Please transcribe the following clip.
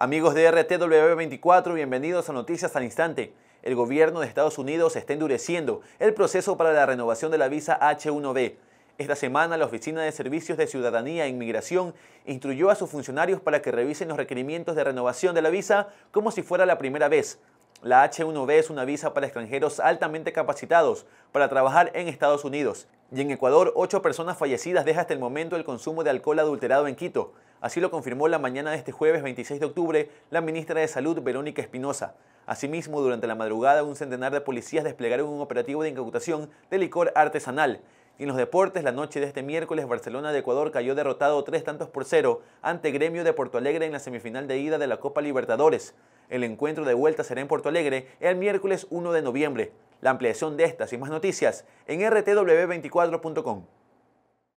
Amigos de RTW24, bienvenidos a Noticias al Instante. El gobierno de Estados Unidos está endureciendo el proceso para la renovación de la visa H1B. Esta semana la Oficina de Servicios de Ciudadanía e Inmigración instruyó a sus funcionarios para que revisen los requerimientos de renovación de la visa como si fuera la primera vez. La H1B es una visa para extranjeros altamente capacitados para trabajar en Estados Unidos. Y en Ecuador, ocho personas fallecidas deja hasta el momento el consumo de alcohol adulterado en Quito. Así lo confirmó la mañana de este jueves 26 de octubre la ministra de Salud, Verónica Espinosa. Asimismo, durante la madrugada, un centenar de policías desplegaron un operativo de incautación de licor artesanal. Y en los deportes, la noche de este miércoles, Barcelona de Ecuador cayó derrotado tres tantos por cero ante Gremio de Porto Alegre en la semifinal de ida de la Copa Libertadores. El encuentro de vuelta será en Porto Alegre el miércoles 1 de noviembre. La ampliación de estas y más noticias en rtw24.com.